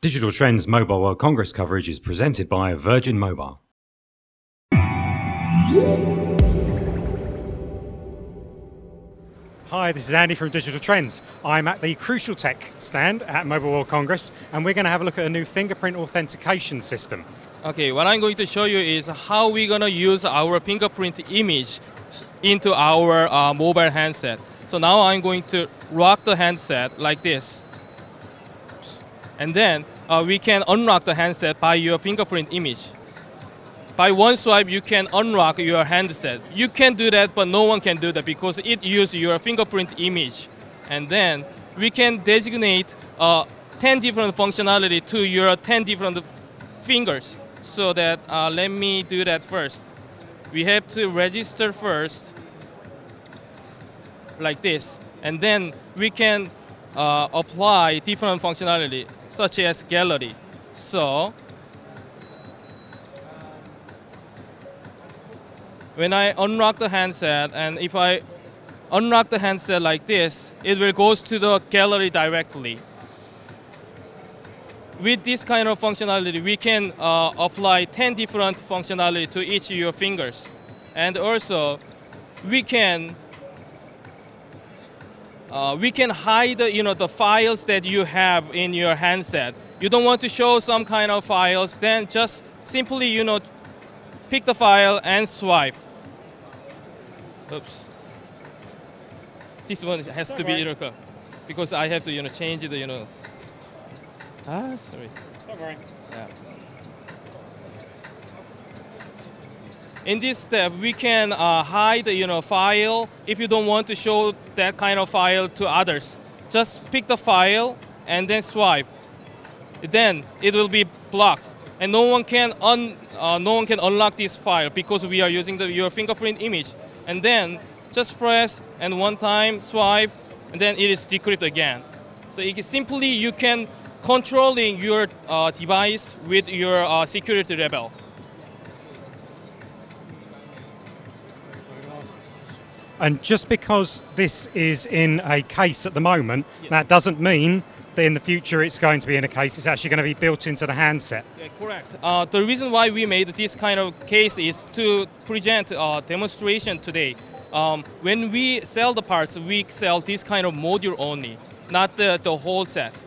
Digital Trends Mobile World Congress coverage is presented by Virgin Mobile. Hi, this is Andy from Digital Trends. I'm at the CrucialTec stand at Mobile World Congress, and we're going to have a look at a new fingerprint authentication system. Okay, what I'm going to show you is how we're going to use our fingerprint image into our uh, mobile handset. So now I'm going to rock the handset like this. And then uh, we can unlock the handset by your fingerprint image. By one swipe, you can unlock your handset. You can do that, but no one can do that because it uses your fingerprint image. And then we can designate uh, 10 different functionality to your 10 different fingers. So that, uh, let me do that first. We have to register first, like this. And then we can uh, apply different functionality, such as gallery. So when I unlock the handset, and if I unlock the handset like this, it will go to the gallery directly. With this kind of functionality, we can uh, apply 10 different functionality to each of your fingers. And also, we can uh, we can hide you know, the files that you have in your handset. You don't want to show some kind of files, then just simply you know, pick the file and swipe. Oops. This one has to be you know, because I have to you know, change the, you know. Ah, sorry. Don't worry. Yeah. In this step, we can uh, hide you know, file if you don't want to show that kind of file to others. Just pick the file and then swipe. Then it will be blocked, and no one can un, uh, no one can unlock this file because we are using the, your fingerprint image. And then just press and one time swipe, and then it is decrypted again. So it is simply you can controlling your uh, device with your uh, security level. And just because this is in a case at the moment, that doesn't mean that in the future it's going to be in a case. It's actually going to be built into the handset. Yeah, correct. Uh, the reason why we made this kind of case is to present a demonstration today. Um, when we sell the parts, we sell this kind of module only, not the, the whole set.